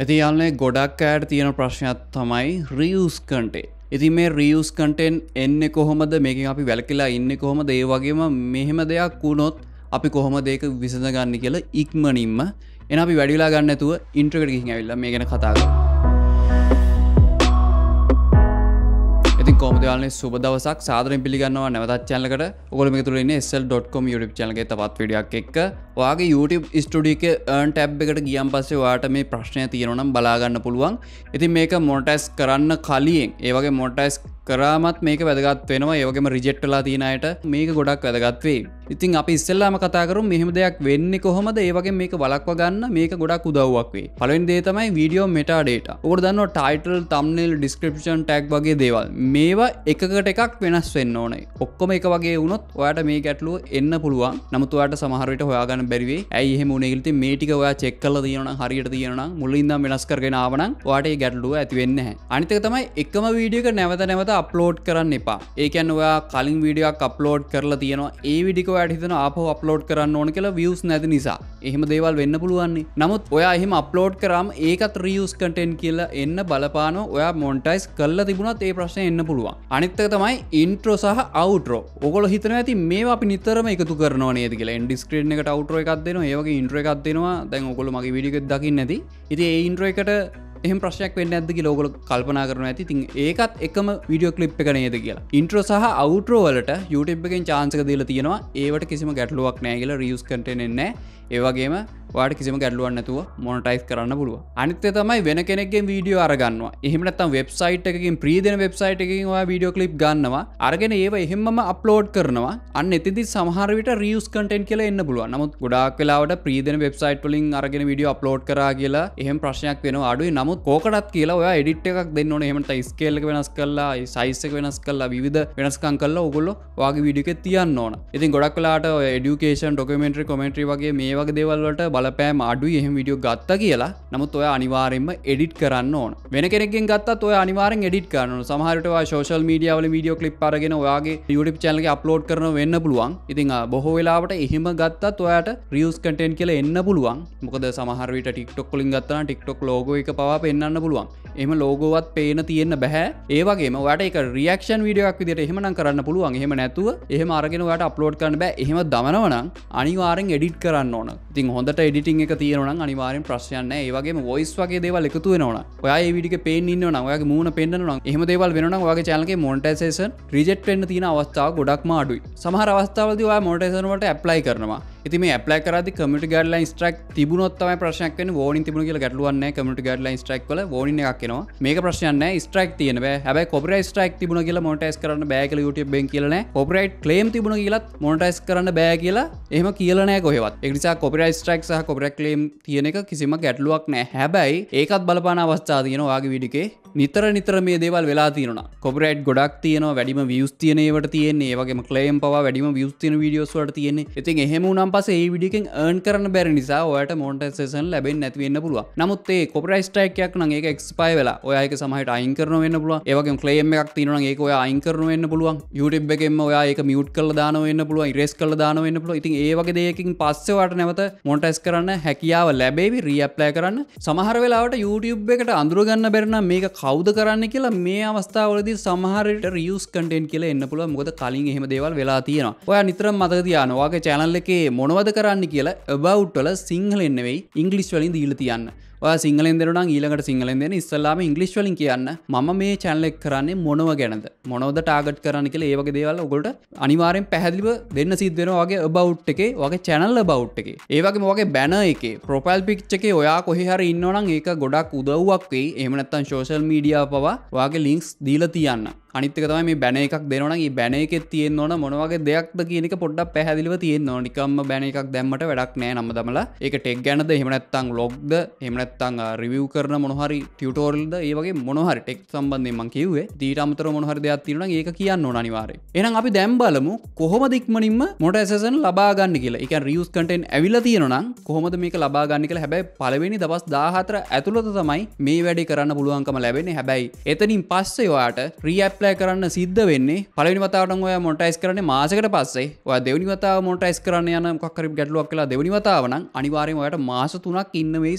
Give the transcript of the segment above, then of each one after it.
ඇති යාලනේ ගොඩක් අයට තියෙන ප්‍රශ්නයක් තමයි රියස් කන්ටේ ඉති මේ රියස් කටෙන් එන්න කොහොමද? මේක අපි වැලකිලා ඉන්න කොහොම දේ වගේම මෙහෙම දෙයක් වුණොත් අපි කොහොම දෙක විසඳ ගන්න කියලා ඉක්මනින්ම. එන අපි වැඩිලා ගන්නතුව ඉන්ට්‍රකට ගිහින් ඇවිල්ල මේ ගැන කතාග ඉතින් කොමදයාලන්නේ සුබ දවසක් සාදරෙන් පිළිගන්නවා නැවතත් චැනලකට ඔගොලම තුරන්න ස්සල්.com YouTube චනගේ තවත් විඩියක් එක්ක වගේ YouTube ස්ටඩික ඒන් ටැබ් එකට ගියම් පස්සේ වාට මේ ප්‍රශ්නය තියෙනනම් බලාගන්න පුළුවන්. ඉතින් මේක මොටස් කරන්න කලියෙන් ඒවගේ මොටස් කරාමත් මේක වැදගත් වෙනවා. ඒවගේම රිජෙට්ටලා තියෙනයට මේක ගොඩක් වැදගත්වේ ඉතින් අපි ඉස්සල්ලාම කතාකරු මෙහම දෙයක් වෙන්න කොහොමද? ඒවගේ මේක බලක්ව ගන්න මේක ගොඩක් උදව්වක් වේ පලවෙන් දේ තමයි වීඩියෝ මෙටාඩේට ඔකට දන්න ටයිටල් තම්නෙල් ඩිස්ක්‍රපෂන් ටැක් වගේ දේවල්. මේවා එකකට එකක් වෙනස් වෙන්න ඕනේ. ඔක්කොම එක වගේ වුණොත් ඔයාට මේ ගැටලුව එන්න පුළුවන්. නමුතුවාට සමහරට හොයාගන්න බැරිවේ ඇයි එහ මුණගලති මේටික ඔයා චෙක්කල තියෙන හරියට තියෙන මුලින්ද වෙනස් කරගෙන ආවන වාට ගැටලුව ඇතිවෙන්න අනිතක තමයි එකම වීඩියක නැවත නැවත අප්ලෝඩ් කරන්න එපා. ඒකැන් ඔයා කලින් වීඩියක් අප්ලෝඩ් කරලා තියෙනවා. ඒ විඩික වැඩහිතන අප අප්ලෝඩ් කරන්න ඕන කියලා වියස් නැති නිසා. එහෙම දේවල් වෙන්න පුළුවන්නේ. නමුත් ඔයා එහෙම අප්ලෝඩ් කරම් ඒකත් රියස් කටෙන් කියලා එන්න බලපාන ඔයා මොන්ටයිස් කල්ල තිබුණත් ඒ ප්‍රශ්න එන්න පුළුවන්. අනිත්තක තමයි ඉන්ට්‍රෝ සහ අවුටරෝ ඔගොල හිතන ඇති මේ අපි නිතරම එකතු කරන නේද කියලා. ඩිස්ක්‍රේන එකට අවුටරෝ එකක් දෙන ඒවගේ ඉන්ට්‍ර එකක් දෙනවා. දැන් ඔකොල මගේ විඩික දකින්න නැති ඉති ඒ ඉන්ට්‍ර එකට එහම ප්‍රශ්යක් වෙන්න ඇද ලෝගල කල්පනා කරන ඇති. තින් ඒකත් එකම විඩියෝ කලිප් එක නේද කියලා. ඉන්ට්‍රෝ සහ අවුටරෝවලට YouTube එකෙන් චාන්සක දීල තියෙනවා. ඒවට කිසිම ගැටලුවක් නෑගල රියස් කටෙනෙන්නේ ඒවගේම වාට කිසිම ගැඩලුවන්නතුව මොනටයිස් කරන්න පුළුව අනිත්‍ය තමයි වෙන කෙනෙක්ගේ වීඩියෝ අරගන්නවා. එහමනත්තම් වෙබ්සයිට් එකකින් ප්‍රීදන වෙබ්සයිට් එකින් වීඩියෝ කලිප් ගන්නවා. අරගෙන ඒව එහෙම අප්ලෝඩ් කරනවා. අන්න එතිදි සමහරවිට රියස් කටෙන් කියල එන්න පුළුව නමුත් ගොඩක් වෙලාවට ප්‍රීදන වෙබ්සයිට් වලින් අරගෙන වීඩියෝ අප්ලෝඩ් කර කියලා එහෙම ප්‍රශ්නයක් වෙන අඩුව නමුත් කෝකටත් කියලා ඔයා එඩිට් එකක් දෙන්න ඕන. එහමට ස්කේල්ල වෙනස් කරලා සයිස්සක වෙනස් කරලා විධ වෙනස්කං කල්ලා ඔගොල්ල වගේ විඩික තියන්න ඕන. ඉතින් ගොඩක් කලාට ඩියකේෂන් ඩොකමෙන්ට්‍රි කොමෙන්ට්‍රි වගේ මේ වගේ දේවල්ලට බලපෑම අඩු එහෙම විඩියෝ ගත්ත කියලා. නමුත් ඔය අනිවාරෙන්ම එඩිට් කරන්න ඕන. වෙන කෙනෙකින් ගත්තත් ඔය අනිවාරෙන් එඩිට කරන සමහරටවා ශෝෂල් මීඩියාවල වීඩියෝ කලිප් අරගෙන ඔයාගේ YouTube චැනලගේ අප්ලෝඩ් කරන වෙන්න පුළුවන්. ඉතින් බොහෝ වෙලාවට එහෙම ගත්තත් ඔයාට රියස් කටෙන් කියල එන්න පුළුවන්. මොකද සමහරවිට ටික්ටොක් කොලින් ගත්තන ටික්ටොක් ලෝගෝ එක පවා පෙන්න්න පුළුවන්. එම ලෝගෝවත් පේන තියෙන්න්න බැහැ. ඒවගේ වට එක රියක්ෂන් වීඩියක් විදිට එහෙමන කරන්න පුළුවන්. එහෙම නැතුව එහෙම අරගෙනවට අප්ලෝඩ් කරන්න බෑ. එහෙම දමනවනම් අනිවාරෙන් එඩිට් කරන්න ඕන. තින් හොඳට එඩිටිං එක තියෙනවන අනිවාරෙන් ප්‍රශ්යන්න ඒවගේ වොයිස් වගේ දේවල් එකතු වෙනවා ඔය විඩික පේන්න ඔයාගේ මූුණ පෙන්න්නන එහම දේවල් වෙන වගේ චලගේ මොන්ටසේෂන් රිජෙට් පෙන්න්න තින අවස්ථාව ගොඩක් මාඩුයි සමහර අවස්ථාවද ඔයා මොටසනට ඇප්ලයි කරනවා. ඉති මේ ඇප්ලයි කරද කමට ගඩල ස්ට්‍රක් තිබුණොත්තම ප්‍රශ්නයක් ෝනි තිබුණ කියල ගැටලුවන්න කමට ගඩල ස්ට්‍රක් කල ෝනි එකක්නවා මේක ප්‍රශ්යන්න ස්ට්‍රක් තියන හැබ කොපර ස්ට්‍රක් තිබුණ කියලා මොටස් කරන්න බෑකල YouTube බෙන් කියලන කොපරයිට් කලේම් තිබුණ කියලත් මොටයිස් කරන්න බෑ කියලා එහම කියලනෑ කොහෙවත්. එනිසා කොපරයි ස්ට්‍රක් සහ කොපර කලේම් තියෙන එක කිසිම ගැටලුවක් නෑ හැබැයි ඒකත් බලපාන අවස්ථා තියෙන වාගේ විඩිකේ නිතර නිතර මේ දේවල් වෙලා තියෙන කොපරයිට් ගොඩක් තියන වැඩිම වියස් තියනවට තියන්නේ. වගේ කලේම් පවා වැඩිම වියස් තියන විඩියෝස්වට තියෙන ඉතින් එහෙම නම් පස ඒ විඩිකෙන් ඒන් කරන බැරි නිසා ඔයට මොන්ටසේසන් ලැබෙන් නැතිවෙන්න පුළුව නමුත් ඒ කොපරයිස්ටයිකයක් නගේ එක්ස්පයි වෙලා ඔයක සමහට අයින් කරන වෙන්න පුළුව ඒවගේ කලේම් එකක් තින ඒක ඔය අයින් කරන වෙන්න පුළුවන්. YouTube එකෙම ඔයා ඒක මියුට් කල දාන වෙන්න පුළුව ඉරෙස් කල දාන වෙන්න පුළුව ඉතින් ඒවගේ දෙයකින් පස්සවට නැවත මොන්ටස් කරන්න හැකියාව ලැබේවි රියප්ලෑ කරන්න. සමහර වෙලාවට YouTube එකට අඳුරගන්න බැරන මේක කවුද කරන්න කියලා මේ අවස්ථාවලද සමහරට රියස් කටෙන් කියල එන්න පුළුව මොද කලින් එහෙම දේවල් වෙලා තියෙනවා. ඔය නිතරම් මතක තියනවාගේ චැනල්ල එකේ මොනවද කරන්න කියලා බව්ටල සිංහල එන්නෙවෙයි ඉංගලිස් වලින් දීල තියන්න සිංහලෙන් දෙරන ඊලකට සිංහලෙන් දෙන ඉස්සල්ලාම ඉංගලිස් වලින් කියන්න. ම මේ චැනලෙක් කරන්නේ මොනව ගැනද? මොනවද ටාගට් කරන්න කියල ඒවගේ දේවල් ඔගොට අනිවාරෙන් පැහැදිලිව දෙන්න සිද්ධෙන වගේ බව් එක වගේ චැනල්ල බව් එක. ඒවගේ මොගේ බැන එක ප්‍රොපයිල් පික්් එක ඔයා කොහෙහර ඉන්නවනම් ඒක ගොඩක් උදව්වක් වේ එමනත්තන් ශෝෂල් මීඩියා පවා වගේ ලිංක්ස් දීල තියන්න. අනිතක තමයි මේ බැන එකක් දෙනවනගේ බැන එක තියෙන් ඕන මොනවගේ දෙයක්ද කියනක පොඩ්ඩක් පැහැදිලිව තියෙන් නිකම්ම බැන එකක් දැම්මට වැඩක් නෑ නම දමලා. එක ටෙක් ගැනද හෙමනැත්තං ලොග්ද හෙමනැත්තං රිවව් කරන මොනහරි ටියටෝල්ද ඒවගේ මොනහරි ටෙක් සම්බන්ධය මං කිවේ දීට අමතර මොනහර දෙයක් තිරන ඒක කියන්න ඕන අනිවාර එනම් අපි දැම්බලමු කොහොම දික්මනින්ම මොට ඇසන් ලබාගන්න කියලා. එක රියස් කටෙන් ඇවිල තියෙනනම් කොහොමද මේක ලබාගන්න කළ හැබැයි පලවෙනි දවස් දාහතර ඇතුළත තමයි මේ වැඩි කරන්න පුළුවන්කම ලැබෙන හැබැයි එතනින් පස්සේවාට රියප්ල ඇප්ලයි කරන්න සිද්ධ වෙන්නේ පලනි වතාවට ඔය මොටයිස් කරන මාසකට පස්සේ. ඔය දෙවනි වතාව මොටයිස් කරන්න යන කොක්කර ගැටලුවක් කලා දෙවනි වතාවන අනිවාරෙන් ඔයට මාස තුනක් ඉන්න වෙයි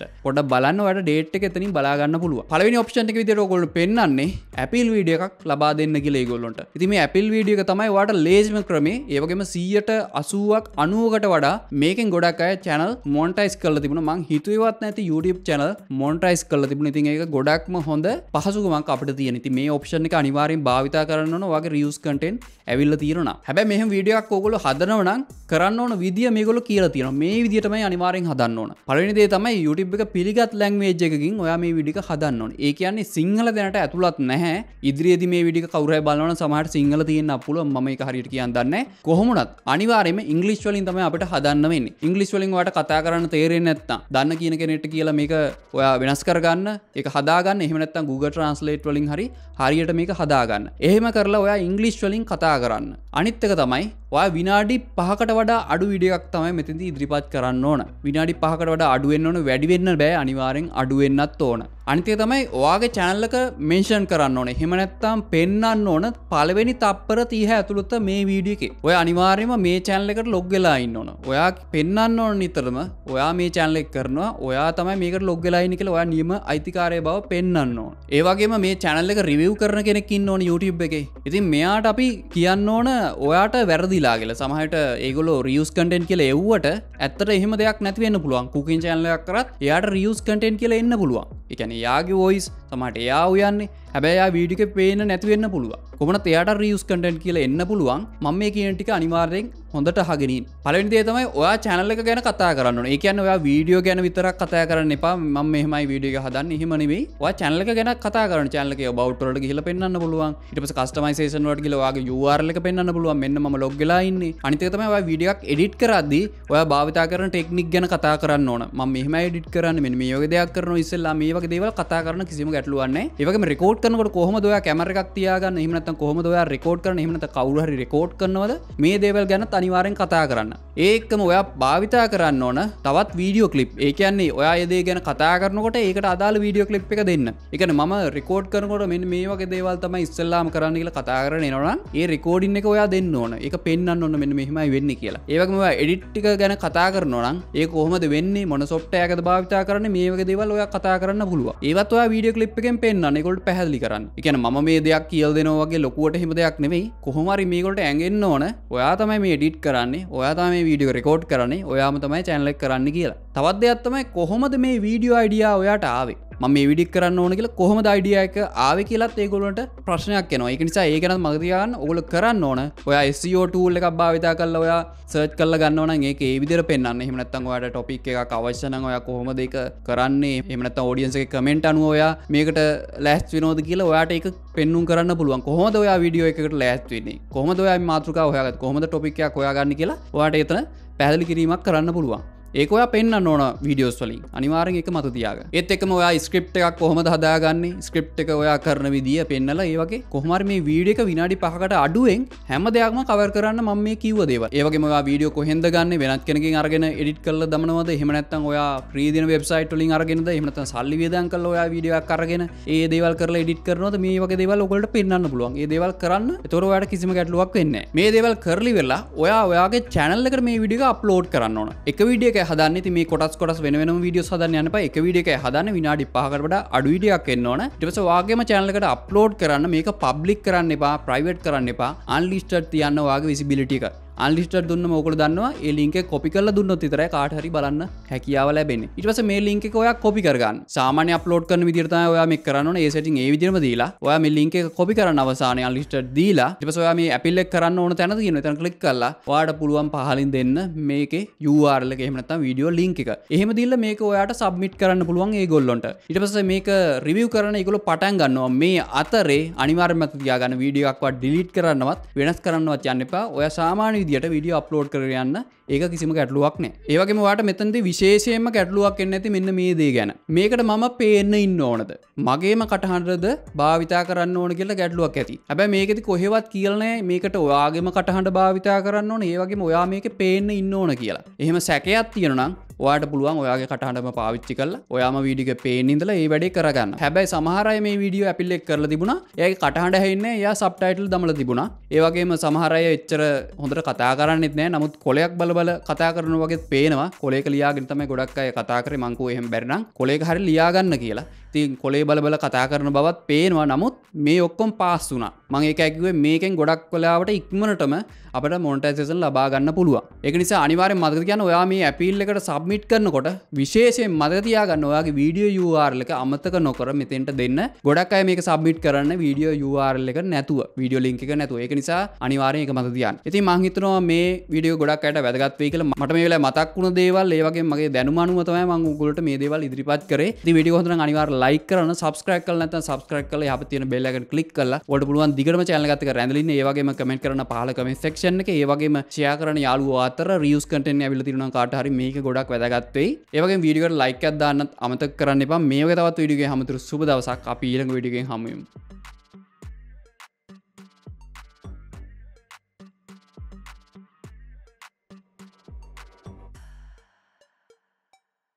සමහරවිට පොඩ බලන්න වට ඩේට් එකතනින් බලාගන්න පුළුව පලවෙනි ඔප්ෂන්ට විදිර ඔගොල් පෙන්න්නේ ඇපිල් වීඩිය එකක් ලබා දෙන්න කියල ගොල්ලොට ඉතිම ඇපිල් වීඩියක තමයි වාට ලේස්ම ක්‍රමේ. ඒවගේම සීයට අසුවක් අනුවකට වඩා මේකෙන් ගොඩක් අය චැනල් මොන්ටයිස් කල තිබුණ. මං හිතුවත් නැති YouTube චැනල් මොන්ටයිස් කල තිබුණ. ඉතින් එක ගොඩක්ම හොඳ පහසුකමක් අපට තියෙන. ති මේ ඔප්ෂණ එක අනිවාරෙන් භාවිතා කරන්න වගේ රියස් කටෙන් ඇවිල්ල තියෙන හැබැ මෙහ වීඩියක් ඔගොල හදනවනම් කරන්න ඕන විදිිය මේගොල කියල තියෙන මේ විදිටමයි අනිවාරෙන් හදන්න ඕන. පලනිදේ තමයි YouTube එක පිළිගත් ලැංවේජ් එකකින් ඔයා මේ විඩික හදන්න ඕන. ඒ කියන්නේ සිංහල දැනට ඇතුළත් නැහැ. ඉදිරියේද මේ විඩික කවර බලන සමහට සිංහල තියෙන්න්න පුළුව ම එක හරිට කියන්න දන්න කොහොමනත් අනිවාරම ඉංගලිස් වලින් තම අපට හදන්න වෙන්න. ඉංගලිස් වලින් වට කතා කරන්න තේරෙන් නැත්තා දන්න කියන කෙනෙට කියලා මේක ඔයා වෙනස් කරගන්න එක හදාගන්න. එහමනත්තම් Google ට්‍රන්ස්ලේට් වලින් හරි හරියට මේක හදාගන්න. එහෙම කරලා ඔයා ඉංගලිස් වලින් කතා කරන්න. අනිත්තක තමයි ඔය විනාඩි පහකට වඩා අඩු විඩියක් තමයි මෙතිදි ඉදිරිපත් කරන්න ඕන. විනාඩි පහකට වඩා අඩුවෙන් ඕන වැඩිවෙන්න බෑ අනිවාරෙන් අඩුවෙන්න්නත් ඕන. අනිතේ තමයි ඔයාගේ චැනල්ලක මේෂන් කරන්න ඕන. හෙමනැත්තම් පෙන්න්න ඕන පලවෙනි තප්පර තිහ ඇතුළත්ත මේ වීඩියක ඔය අනිවාර්යම මේ චැනලෙකට ලොග්ගලා ඉන්න ඕන. ඔයා පෙන්න්න ඕන නිතරම ඔයා මේ චැනලෙක් කරනවා. ඔයා තමයි මේක ලොග්ගලායිනි කළ ඔයා නියම අයිතිකාරය බව පෙන්න්න ඕන. ඒවගේම මේ චැනල්ලක රිවව් කරන කෙනෙකින් ඕන YouTube එක. ඉතින් මෙයාට අපි කියන්න ඕන ඔයාට වැරදිලා කියල. සමහට ඒගොල රියස් කටෙන් කියල එව්වට ඇත්තට එහෙම දෙයක් නැතිවෙන්න පුළුවන්. කුකින් චැනලයක් කරත් එයාට රියස් කටෙන් කියල එන්න පුළුවන්. එකන යාගේ වොයිස් සමට එයා උයන්නේ. හැබැයි වීඩික පේන නැතිවෙන්න පුළුව කොමන එයාට රියස් කටෙන්ට් කියල එන්න පුළුවන්. මම මේ කියනටික අනිවාර්යෙන් හොඳට හගෙනින් පලවිදේ තමයි ඔයා චැනල එක ගැන කතා කරන්න ඒ කියන්න ඔයා වීඩියෝ ගැන විතරක් කතා කරන්න එපා. ම මෙහමයි වීඩියෝ හදන්න. හිමනවේ චැනලක ගැන කතා කරන චැනලක බෞට්ට කියල පෙන්න්න පුළුවන්. ඉට කස්ටමයිසේෂන් වට කියලවාගේ යවාරලක පෙන්න්න පුළුවන්. මෙන්න ම ලොග්ගලාන්න අනිතතම විඩියක් එඩිට් කරද්දි ඔය භාවිතා කරන ටෙක්නික් ගැන කතා කරන්න ඕන. ම මෙහම ඩිට කරන්න. මෙ මේ යෝග දෙයක් කරන ඉස්සල්ලා. මේ වගේ දේවල් කතා කරන කිසිම ගැටලුවන්නේ ඒවගේ රෙකෝඩ් කරනකට කොහම දොය කැමරක් තියාගන්න? එහමනත කොහම දොය රෙකෝඩ් කරන එහමත කවුරහරි රෙකෝඩ් කරනවද? මේ දේවල් ගැන අනිවාරෙන් කතා කරන්න. ඒකම ඔයා භාවිතා කරන්න ඕන තවත් වීඩියෝ කලිප් ඒ කියන්නේ ඔයා ඒදේ ගැන කතා කරනකොට ඒකට අදාල වීඩියෝ කලිප් එක දෙන්න. එකන ම රෙකෝඩ් කරනකොට මෙ මේ වගේ දේවල් තම ඉස්සල්ලාම කරන්න කියලා කතා කරන නවා ඒ රෙකෝඩින් එක ඔයා දෙන්න ඕන. එක පෙන්න්න ඔන්න මෙ මෙහමයි වෙන්න කියලා. ඒවකම එඩිට්ටික ගැන කතා කරනවනම් ඒ කොහොමද වෙන්නේ මොන සොප්ටයක භාවිතා කරන මේක දේවල් ඔය කතා කරන්න පුළුව ඒවත් වීඩිය කලිප් එකෙන් පෙන්න්න එකොට පැහදිලි කරන්න. එකන ම මේ දෙයක් කියල් දෙනවගේ ලොකුවට හිම දෙයක් නෙවෙයි කොහොමරි මේකොට ඇගෙන්න්න ඕන. ඔයා තමයි මේ ඩිට් කරන්නේ ඔයා තම මේ වීඩියෝ රෙකෝඩ් කරන්නේ ඔයාම තමයි චැනලෙක් කරන්න කියලා. තවත් දෙයක්ත්තමයි කොහොමද මේ වීඩියෝ අයිඩියා ඔයාට ආවේ? ම මේ විඩික් කරන්න ඕන කියලා කොහොම දයිඩියක ආව කියලත් ඒගොලට ප්‍රශ්නයක් නවා එක නිසා ඒකන මගතියන් ඔගොල කරන්න ඕන. ඔය ස්ෝටූල් එකක් භාවිතා කල්ල ඔයා සර්ච් කල්ල ගන්නවන ඒ විදිර පෙන්න්න එහමනත්තන් ඔයාට ටොපික් එක අවශ්‍යන ඔය කොහොම දෙක කරන්නේ? එමනත් ෝඩියන්සේ කමෙන්ට් අනුව ඔයා මේකට ලෑස් විනෝද කියලා ඔයාට එක පෙන්නුම් කරන්න පුළුවන්. කොහොද ඔයා විඩියෝ එකට ලෑස්වෙන්නේ කොහොද ඔයා මාතෘකා ඔයාගත් කොහොමද ටොපිකයක් ඔයාගන්න කියලා ඔයාට එතන පැහදිලි කිරීමක් කරන්න පුළුවන්. ඒක ඔයා පෙන්න්න ඕන වීඩියෝස් වලින්. අනිවාරෙන් එක මතු තියාග ඒත් එකම ඔයා ස්ක්‍රප් එකක් කොහොම හදාගන්නේ? ස්ක්‍රප් එක ඔයා කරන විදිිය පෙන්නල ඒවගේ කොහමර මේ වීඩියක විනාඩි පහකට අඩුවෙන් හැම දෙයක්ම කවර කරන්න ම මේ කිව දේව ඒවගේම වීඩියෝ කොහෙද ගන්න? වෙනත් කෙනකින් අරගෙන එඩිට කල දමනවද? හෙමනත්තන් ඔයා ප්‍රීදින වෙබ්සයිට ලින් අරගෙනද? එමනත සල්ලි වේදන් කල ඔයා වීඩියක් කරගෙන ඒ දේවල් කරලා එඩිට කරනවද? මේ වගේ දේවල් ඔකට පෙන්න්න පුළුවන්. ඒ දේවල් කරන්න තොරවට කිසිම ගැටලුවක් වෙන්න මේ දේවල් කරලි වෙලා ඔයා ඔයාගේ චැනල්ලකට මේ විඩිය අප්ලෝඩ් කරන්න ඕන. එක විඩියක හදන්න. මේ කොටස් කොටස් වෙන විඩියෝ සදන්න යන එක විඩියක හදන්න. විනාඩි පහකට අඩුවිඩියක් එන්නවන ටස වාගේම චැනලකට අප්ලෝඩ් කරන්න. මේක පබ්ලික් කරන්න එපා. ප්‍රයිවට් කරන්න එපා. අන්ලිස්ටර් තියන්න වගේ විසිබිලිටික අන්ලිස්ට දුන්න මොකල දන්නවා. ඒ ලින්ක කොපි කල දුන්න තිතර කාටහරි බලන්න හැකියාව ලැබෙන ඉටස මේ ලින්ක ඔයා කොපි කරගන්න. සාමානය අප්ලෝඩ් කරන විදිරත ඔයා මේ කරන්න ඒ සටින් ඒ විදිරම දීලා ඔයා මේ ලින්ක කොපි කරන්න අවසානය අන්ලිස්ට දීලා ඉටස ඔයා මේ ඇපිල්ලෙක් කරන්න ඕන තැන කියන තැන කලික් කල්ලා වාට පුළුවන් පහලින් දෙන්න මේක යුවාරල එහමනත වීඩියෝ ලින්ක එක. එහෙම දිල්ල මේක ඔයාට සබ්මිට් කරන්න පුළුවන් ඒ ගොල්ලොන්ට ඉටපස මේක රිවිය් කරන එකකුල පටන් ගන්නවා. මේ අතරේ අනිවාර්මත තියාගන්න වීඩියක්වා ඩිලිට් කරන්නවත් වෙනස් කරන්නවත් යන්න එපා. ඔය සාමාන විදියට විඩිය අප්ලෝඩ් කරයන්න ඒක කිසිම ගැටලුවක් නෑ. ඒවගේම වාට මෙතන්ති විශේෂයෙන්ම ගැටලුවක් එන්න ඇති මෙන්න මේ දේ ගැන. මේකට මම පේන්න ඉන්න ඕනද? මගේම කටහන්ඩද භාවිතා කරන්න ඕන කියලා ගැටලුවක් ඇති. හැබැ මේකෙති කොහෙවත් කියලනෑ මේකට ඔයාගේම කටහඬ භාවිතා කරන්න ඕන. ඒවගේ ඔයා මේක පේන්න ඉන්න ඕන කියලා. එහෙම සැකයක් තියෙනනම් ඔයාට පුළුවන් ඔයාගේ කටහටම පාවිච්චි කල ඔයාම වීඩික පේනින්දල ඒ වැඩේ කරගන්න. හැබැයි සමහරය මේ වීඩියෝ ඇපිල්ලෙක් කරල තිබුණ. ඒ කටහට හැන්න ය සබ්ටයිටල් දමල තිබුණ. ඒවගේම සමහරය එච්චර හොඳට කතා කරන්නෙත් නෑ. නමුත් කොලයක් බලබල කතා කරන වගේ පේනවා. කොලෙක ලියාගෙන තම ගොඩක් අය කතා කර. මංකු එහෙම බැරනම් කොලෙක් හරි ලියාගන්න කියලා. තින් කොලේ බලබල කතා කරන බවත් පේනවා. නමුත් මේ ඔක්කොම් පාස් වුනා මං ඒක ඇකිවේ මේකෙන් ගොඩක් කොලාවට ඉක්මනටම අපට මොන්ටයිසේෂන් ලබාගන්න පුළුව එක නිසා අනිවාර මදක කියන්න ඔයා මේ ඇපිල් එකට සබ්මිට් කරනකොට විශේෂයෙන් මදතියාගන්න ඔයාගේ වීඩියෝ URලක අමතක නොකර මෙතෙන්ට දෙන්න. ගොඩක් අය මේක සබ්මිට් කරන්න වීඩියෝ URල එක නැතුව. වීඩියෝ ලින්ක එක නැතුව. එක නිසා අනිවාරයක මතතියන් ඉති මංහිතනවා මේ වීඩියෝ ගොඩක්ට වැදගත්වේ කල මට මේ වෙලා මතක් වුණ දේවල් ඒවගේ මගේ දැනුමනුවතම මං උගලට මේ දේවල් ඉදිරිපත් කරේ. ති විඩියෝ හොඳර අනිවාර ලයික් කරන සබස්ක්‍රයික් කල නැත සබස්ක්‍රයික් කල හ තියන බෙල්ලක කලික් කල ොට පුළුවන් දිගරම චැනලගතක රැඳලින් ඒවගේම කමෙන්ට කරන පාලකම සෙක්ෂන් එක ඒවගේම ෂයා කරන යාලු අතර රියස් කටෙන් ඇවිල තිරන කාටහරි මේක ගොඩක් වැදගත්තේ ඒවගේ වීඩියට ලයික් අදදාන්නත් අමතක කරන්න එපා. මේ තවත් විඩියගේ හමතුර සුබ දවසක් අපි ඊළඟ විඩියගෙන් හමුම්